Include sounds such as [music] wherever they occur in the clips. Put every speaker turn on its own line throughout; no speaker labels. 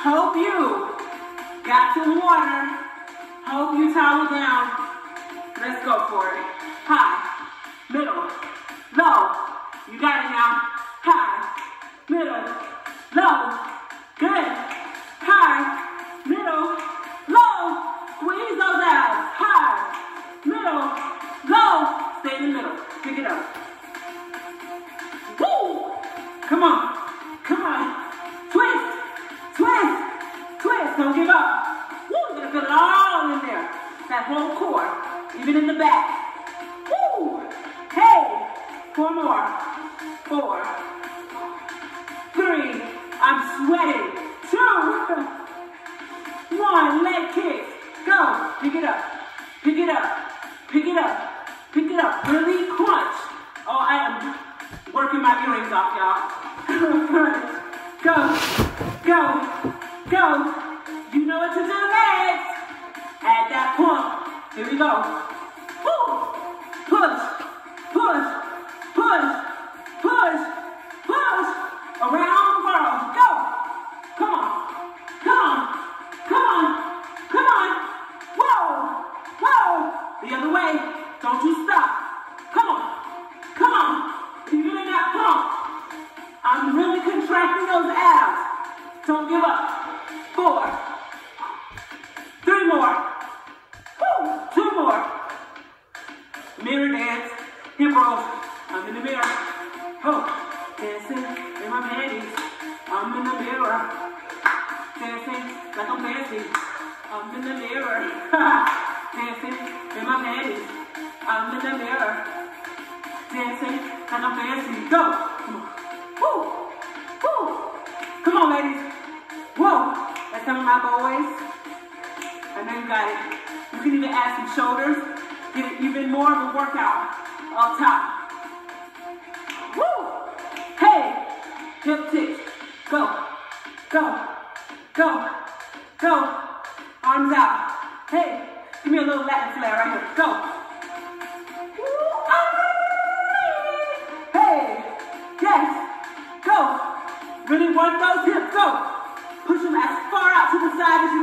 Hope you got some water. Hope you towel down. Let's go for it. High, middle, low. You got it now. High, middle, low. Good. High, middle, low. Squeeze those abs. High, middle, low. Stay in the middle. Pick it up. Woo! Come on. Whole core. Even in the back. Woo! Hey! Four more. Four. Three. I'm sweating. Two. One. Leg kick. Go. Pick it up. Pick it up. Pick it up. Pick it up. Really crunch. Oh, I am working my earrings off, y'all. [laughs] go. Go. Go. You know what to do next. Add that pump. Here we go. Woo. Push. Push. Push. Push. Push. Around the world. Go. Come on. Come on. Come on. Come on. Whoa. Whoa. The other way. Don't you stop. Come on. Come on. Even in that pump. I'm really contracting those abs. Don't give up. Four. Rolls. I'm in the mirror. Oh. Dancing in my panties. I'm in the mirror. Dancing like I'm fancy. I'm in the mirror. Dancing in my panties. I'm in the mirror. Dancing like I'm fancy. Go. Come on. Woo. Woo. Come on, ladies. Whoa. That's some of my boys. I know you got it. You can even add some shoulders. Get it even more of a workout up top. Woo! Hey! Hip tick. Go. Go. Go. Go. Arms out. Hey, give me a little Latin flair right here. Go. Woo! Hey! Yes! Go! Really work those hips. Go! Push them as far out to the side as you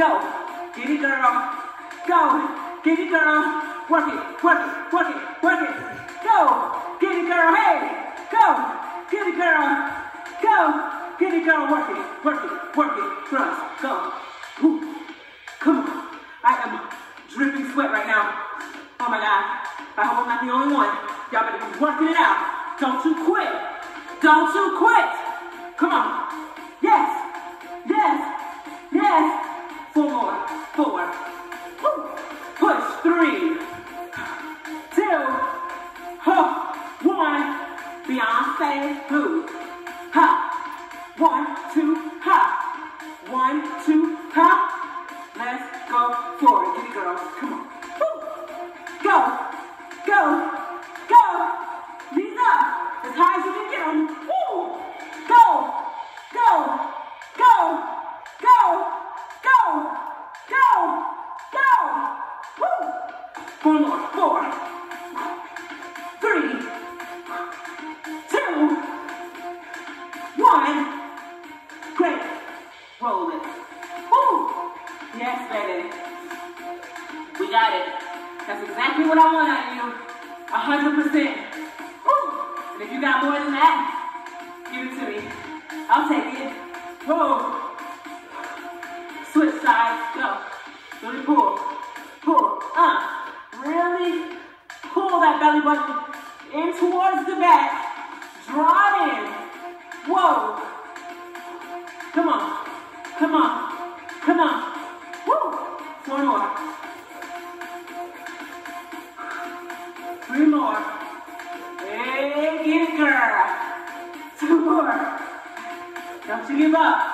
Go. Get it, girl. Go. Get it, girl. Work it. Work it. Work it. Work it. Go. Get it, girl. Hey. Go. Get it, girl. Go. Get it, girl. Work it. Work it. Work it. Thrust. Go. Ooh. Come on. I am dripping sweat right now. Oh my God. I hope I'm not the only one. Y'all better be working it out. Don't you quit. Don't you quit. Come on. Yes. Four more. Four. Push. Three. Two. Huh. One. Beyonce. Move. Ha. One, two, ha. One, two, ha. Let's go forward. Get it, girls. Come on. Woo. Go. Four more. Four. Three. Two. One. Great. Roll it. Woo. Yes, baby. We got it. That's exactly what I want out of you. A hundred percent. Woo. And if you got more than that, give it to me. I'll take it. Whoa. Belly button in towards the back. Draw it in. Whoa. Come on. Come on. Come on. Woo. Four more. Three more. Hey, it, girl. Two more. Don't you give up.